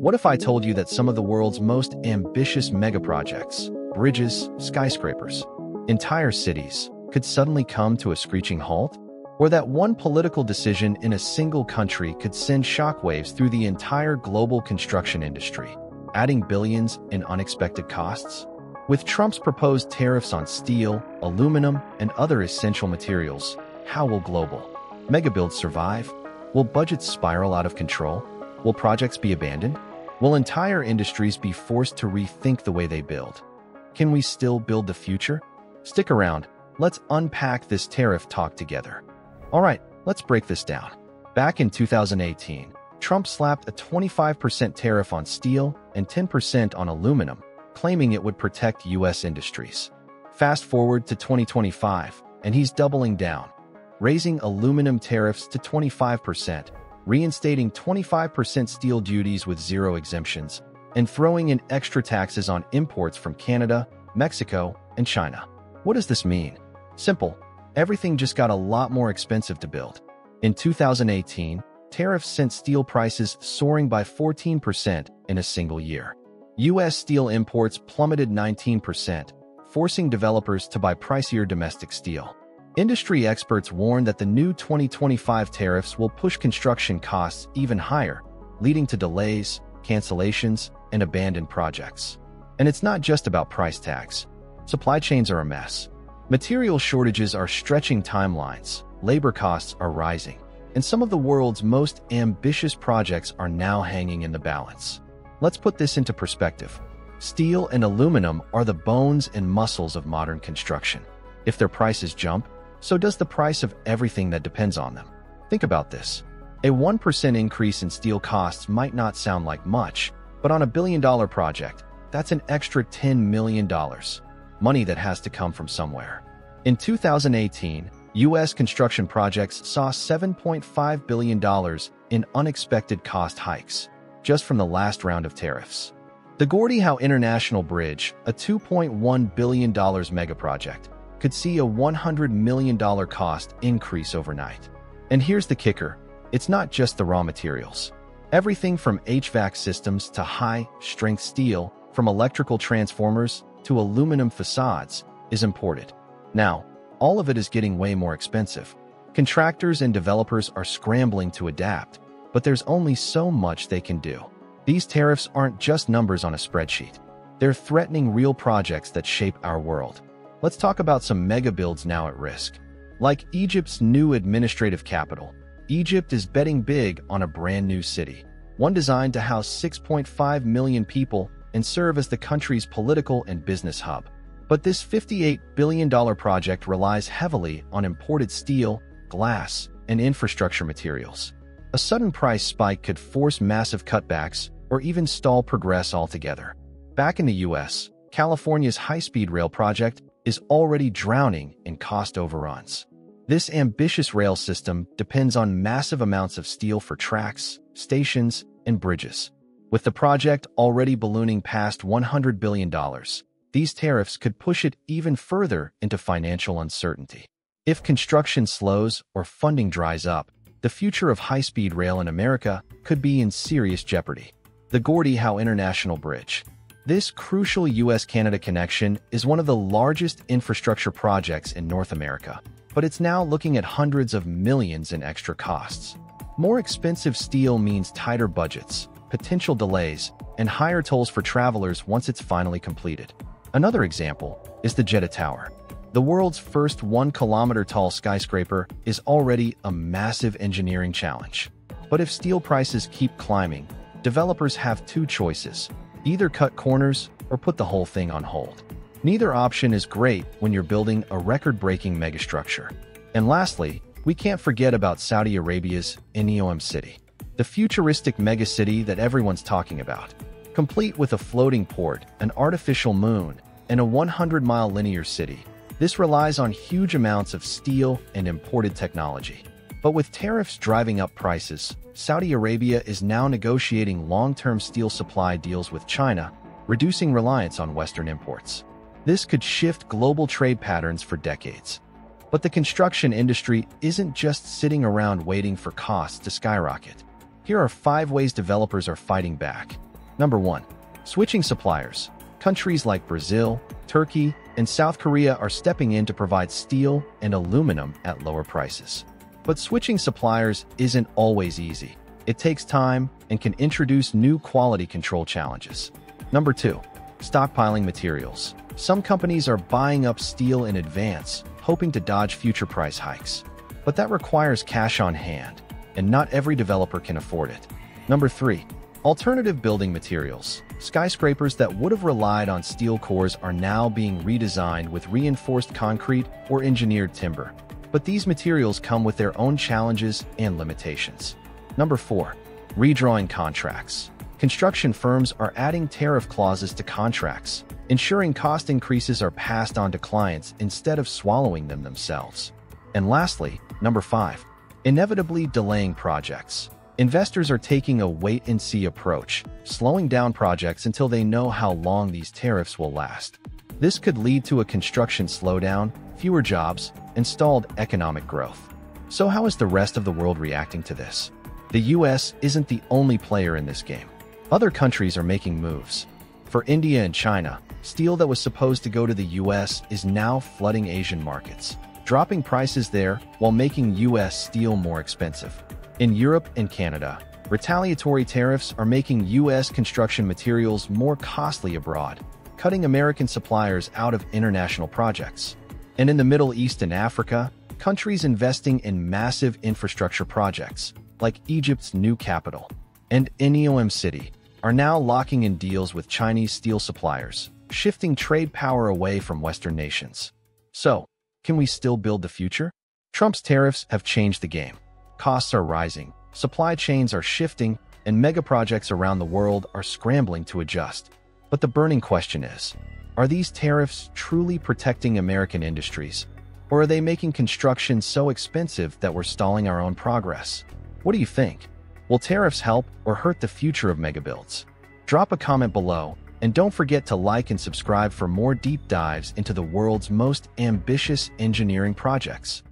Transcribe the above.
What if I told you that some of the world's most ambitious megaprojects, bridges, skyscrapers, entire cities, could suddenly come to a screeching halt? Or that one political decision in a single country could send shockwaves through the entire global construction industry, adding billions in unexpected costs? With Trump's proposed tariffs on steel, aluminum, and other essential materials, how will global megabuilds survive? Will budgets spiral out of control? Will projects be abandoned? Will entire industries be forced to rethink the way they build? Can we still build the future? Stick around. Let's unpack this tariff talk together. All right, let's break this down. Back in 2018, Trump slapped a 25% tariff on steel and 10% on aluminum, claiming it would protect U.S. industries. Fast forward to 2025, and he's doubling down, raising aluminum tariffs to 25%, reinstating 25% steel duties with zero exemptions, and throwing in extra taxes on imports from Canada, Mexico, and China. What does this mean? Simple. Everything just got a lot more expensive to build. In 2018, tariffs sent steel prices soaring by 14% in a single year. U.S. steel imports plummeted 19%, forcing developers to buy pricier domestic steel. Industry experts warn that the new 2025 tariffs will push construction costs even higher, leading to delays, cancellations, and abandoned projects. And it's not just about price tags. Supply chains are a mess. Material shortages are stretching timelines, labor costs are rising, and some of the world's most ambitious projects are now hanging in the balance. Let's put this into perspective. Steel and aluminum are the bones and muscles of modern construction. If their prices jump, so does the price of everything that depends on them. Think about this. A 1% increase in steel costs might not sound like much, but on a billion dollar project, that's an extra $10 million. Money that has to come from somewhere. In 2018, U.S. construction projects saw $7.5 billion in unexpected cost hikes, just from the last round of tariffs. The Gordie Howe International Bridge, a $2.1 billion megaproject, could see a $100 million cost increase overnight. And here's the kicker. It's not just the raw materials. Everything from HVAC systems to high-strength steel, from electrical transformers to aluminum facades, is imported. Now, all of it is getting way more expensive. Contractors and developers are scrambling to adapt, but there's only so much they can do. These tariffs aren't just numbers on a spreadsheet. They're threatening real projects that shape our world. Let's talk about some mega builds now at risk. Like Egypt's new administrative capital, Egypt is betting big on a brand new city, one designed to house 6.5 million people and serve as the country's political and business hub. But this $58 billion project relies heavily on imported steel, glass, and infrastructure materials. A sudden price spike could force massive cutbacks or even stall progress altogether. Back in the US, California's high-speed rail project is already drowning in cost overruns. This ambitious rail system depends on massive amounts of steel for tracks, stations, and bridges. With the project already ballooning past $100 billion, these tariffs could push it even further into financial uncertainty. If construction slows or funding dries up, the future of high-speed rail in America could be in serious jeopardy. The Gordie Howe International Bridge, this crucial U.S.-Canada connection is one of the largest infrastructure projects in North America, but it's now looking at hundreds of millions in extra costs. More expensive steel means tighter budgets, potential delays, and higher tolls for travelers once it's finally completed. Another example is the Jeddah Tower. The world's first one-kilometer-tall skyscraper is already a massive engineering challenge. But if steel prices keep climbing, developers have two choices Either cut corners or put the whole thing on hold. Neither option is great when you're building a record-breaking megastructure. And lastly, we can't forget about Saudi Arabia's Neom City, the futuristic megacity that everyone's talking about. Complete with a floating port, an artificial moon, and a 100-mile linear city, this relies on huge amounts of steel and imported technology. But with tariffs driving up prices, Saudi Arabia is now negotiating long-term steel supply deals with China, reducing reliance on Western imports. This could shift global trade patterns for decades. But the construction industry isn't just sitting around waiting for costs to skyrocket. Here are five ways developers are fighting back. Number one, switching suppliers. Countries like Brazil, Turkey, and South Korea are stepping in to provide steel and aluminum at lower prices. But switching suppliers isn't always easy. It takes time and can introduce new quality control challenges. Number two, stockpiling materials. Some companies are buying up steel in advance, hoping to dodge future price hikes. But that requires cash on hand, and not every developer can afford it. Number three, alternative building materials. Skyscrapers that would have relied on steel cores are now being redesigned with reinforced concrete or engineered timber. But these materials come with their own challenges and limitations. Number 4. Redrawing contracts. Construction firms are adding tariff clauses to contracts, ensuring cost increases are passed on to clients instead of swallowing them themselves. And lastly, number 5. Inevitably delaying projects. Investors are taking a wait-and-see approach, slowing down projects until they know how long these tariffs will last. This could lead to a construction slowdown, fewer jobs, and stalled economic growth. So how is the rest of the world reacting to this? The US isn't the only player in this game. Other countries are making moves. For India and China, steel that was supposed to go to the US is now flooding Asian markets, dropping prices there while making US steel more expensive. In Europe and Canada, retaliatory tariffs are making US construction materials more costly abroad, cutting American suppliers out of international projects. And in the Middle East and Africa, countries investing in massive infrastructure projects, like Egypt's new capital, and Neom City, are now locking in deals with Chinese steel suppliers, shifting trade power away from Western nations. So, can we still build the future? Trump's tariffs have changed the game. Costs are rising, supply chains are shifting, and megaprojects around the world are scrambling to adjust. But the burning question is, are these tariffs truly protecting American industries? Or are they making construction so expensive that we're stalling our own progress? What do you think? Will tariffs help or hurt the future of megabuilds? Drop a comment below, and don't forget to like and subscribe for more deep dives into the world's most ambitious engineering projects.